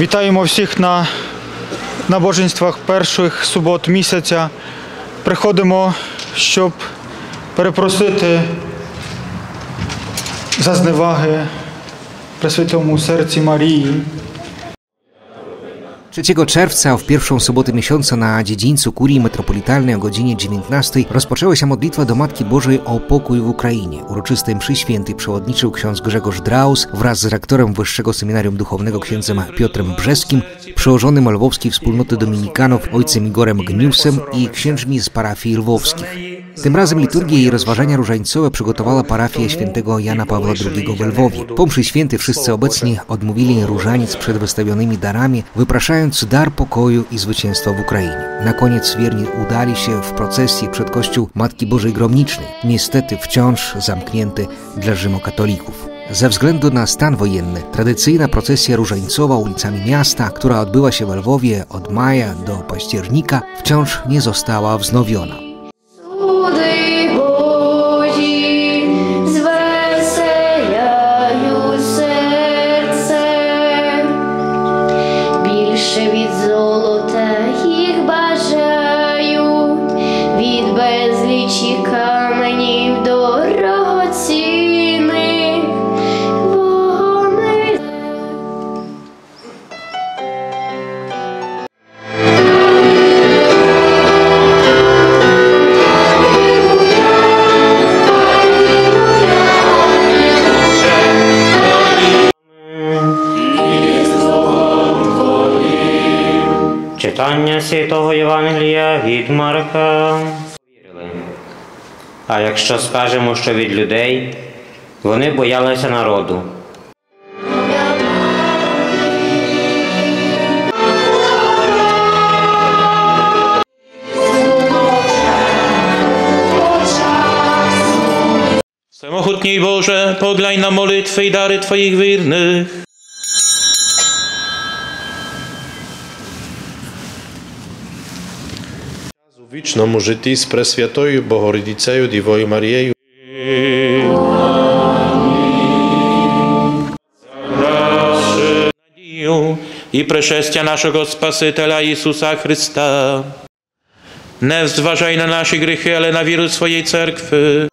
Вітаємо всіх на набоженствах перших субот місяця. Приходимо, щоб перепросити за зневаги Пресвятому серці Марії. 3 czerwca, w pierwszą sobotę miesiąca na dziedzińcu kurii metropolitalnej o godzinie 19 rozpoczęła się modlitwa do Matki Bożej o pokój w Ukrainie. Uroczystej mszy świętej przewodniczył ksiądz Grzegorz Draus wraz z rektorem Wyższego Seminarium Duchownego księdzem Piotrem Brzeskim, przełożonym lwowskiej wspólnoty dominikanów ojcem Igorem Gniusem i księżmi z parafii lwowskich. Tym razem liturgię i rozważania różańcowe przygotowała parafia świętego Jana Pawła II w Lwowie. Po mszy świętej wszyscy obecni odmówili różaniec przed wystawionymi darami, wypraszając dar pokoju i zwycięstwa w Ukrainie. Na koniec wierni udali się w procesji przed kościół Matki Bożej Gromnicznej, niestety wciąż zamknięty dla rzymokatolików. Ze względu na stan wojenny, tradycyjna procesja różańcowa ulicami miasta, która odbyła się w Lwowie od maja do października, wciąż nie została wznowiona. Більше від золота їх бажаю, від безлічі Читання Святого Євангелія від Марка. А якщо скажемо, що від людей, вони боялися народу. Samochutniej Boże, poglaj na modlitwy i dary Twoich wiernych. вічному житті з Пресвятою Богородицею Дівою Марією Nadzieję i przeszestia naszego Spasitela Jezusa Chrysta. Nie zważaj na nasze grzechy, ale na wielu swojej cerkwy.